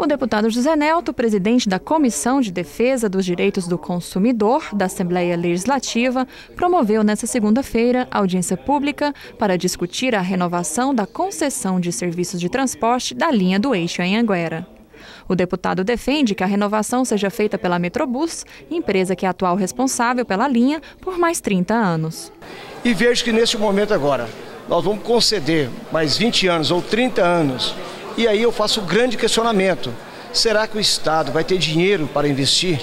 O deputado José Nelto, presidente da Comissão de Defesa dos Direitos do Consumidor da Assembleia Legislativa, promoveu nesta segunda-feira audiência pública para discutir a renovação da concessão de serviços de transporte da linha do Eixo em Anguera. O deputado defende que a renovação seja feita pela Metrobus, empresa que é atual responsável pela linha, por mais 30 anos. E vejo que neste momento agora nós vamos conceder mais 20 anos ou 30 anos e aí eu faço um grande questionamento. Será que o Estado vai ter dinheiro para investir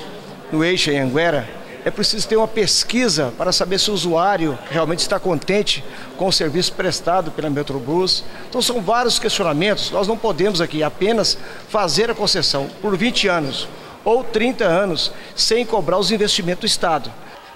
no eixo em Anguera? É preciso ter uma pesquisa para saber se o usuário realmente está contente com o serviço prestado pela Metrobus. Então são vários questionamentos. Nós não podemos aqui apenas fazer a concessão por 20 anos ou 30 anos sem cobrar os investimentos do Estado.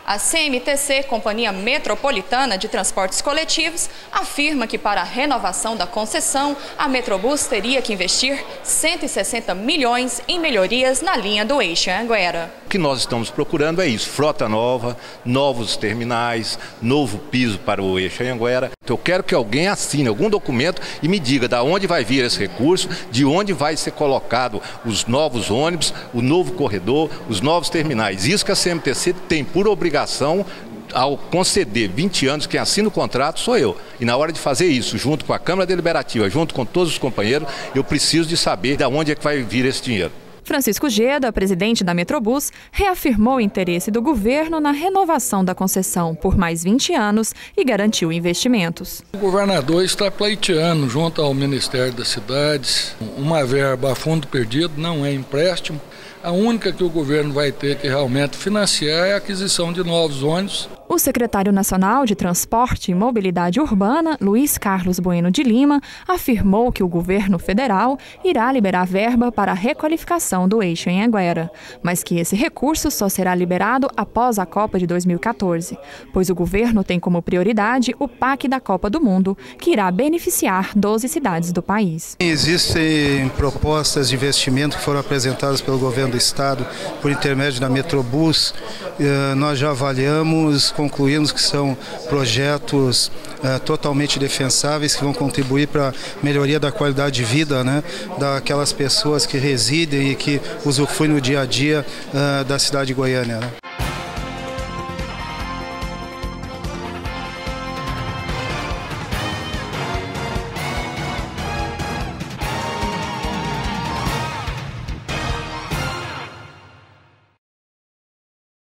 A CMTC, Companhia Metropolitana de Transportes Coletivos, afirma que para a renovação da concessão, a Metrobus teria que investir 160 milhões em melhorias na linha do eixo Anguera. O que nós estamos procurando é isso: frota nova, novos terminais, novo piso para o eixo Anguera. Eu quero que alguém assine algum documento e me diga de onde vai vir esse recurso, de onde vai ser colocado os novos ônibus, o novo corredor, os novos terminais. Isso que a CMTC tem por obrigação ao conceder 20 anos, quem assina o contrato sou eu. E na hora de fazer isso, junto com a Câmara Deliberativa, junto com todos os companheiros, eu preciso de saber de onde é que vai vir esse dinheiro. Francisco Geda, presidente da Metrobus, reafirmou o interesse do governo na renovação da concessão por mais 20 anos e garantiu investimentos. O governador está pleiteando, junto ao Ministério das Cidades, uma verba a fundo perdido, não é empréstimo. A única que o governo vai ter que realmente financiar é a aquisição de novos ônibus o secretário nacional de Transporte e Mobilidade Urbana, Luiz Carlos Bueno de Lima, afirmou que o governo federal irá liberar verba para a requalificação do eixo em Anguera, mas que esse recurso só será liberado após a Copa de 2014, pois o governo tem como prioridade o PAC da Copa do Mundo, que irá beneficiar 12 cidades do país. Existem propostas de investimento que foram apresentadas pelo governo do estado por intermédio da Metrobus. Eh, nós já avaliamos concluímos que são projetos uh, totalmente defensáveis que vão contribuir para a melhoria da qualidade de vida né, daquelas pessoas que residem e que usufruem no dia a dia uh, da cidade de Goiânia. Né.